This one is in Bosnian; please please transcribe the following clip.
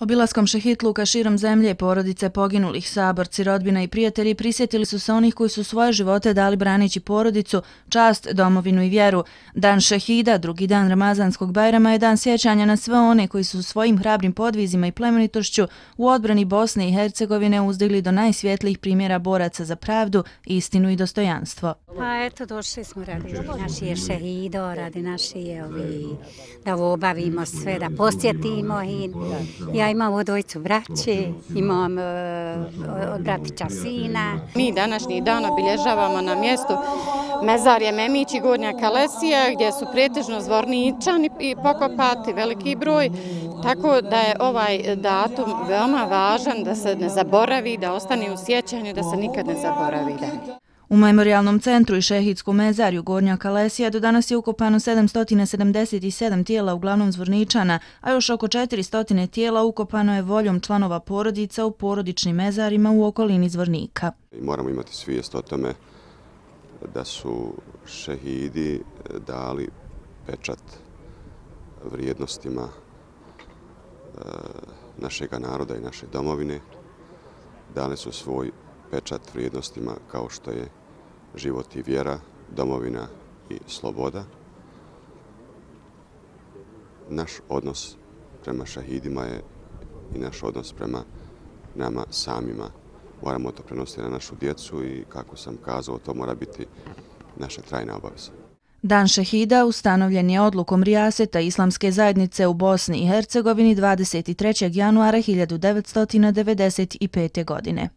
Obilaskom šehitluka širom zemlje, porodice poginulih, saborci, rodbina i prijatelji prisjetili su se onih koji su svoje živote dali branići porodicu, čast, domovinu i vjeru. Dan šehida, drugi dan Ramazanskog bajrama, je dan sjećanja na sve one koji su svojim hrabrim podvizima i plemenitošću u odbrani Bosne i Hercegovine uzdigli do najsvjetlijih primjera boraca za pravdu, istinu i dostojanstvo. Pa eto, došli smo radi naših šehido, radi naših ovi, da obavimo sve, da posjetimo i ja Ja imam dvojicu braće, imam od bratića sina. Mi današnji dan obilježavamo na mjestu Mezarje Memić i Gornja Kalesija, gdje su pretežno zvorničani i pokopati veliki broj. Tako da je ovaj datum veoma važan da se ne zaboravi, da ostane u sjećanju, da se nikad ne zaboravi. U memorialnom centru i šehidskom mezarju Gornja Kalesija do danas je ukopano 777 tijela uglavnom zvorničana, a još oko 400 tijela ukopano je voljom članova porodica u porodičnim mezarima u okolini zvornika. Moramo imati svijest o tome da su šehidi dali pečat vrijednostima e, našega našeg naroda i naše domovine. Dali su svoj pečat vrijednostima kao što je život i vjera, domovina i sloboda. Naš odnos prema šahidima je i naš odnos prema nama samima. Moramo to prenositi na našu djecu i kako sam kazao, to mora biti naša trajna obaveza. Dan šehida ustanovljen je odlukom Rijaseta Islamske zajednice u Bosni i Hercegovini 23. januara 1995. godine.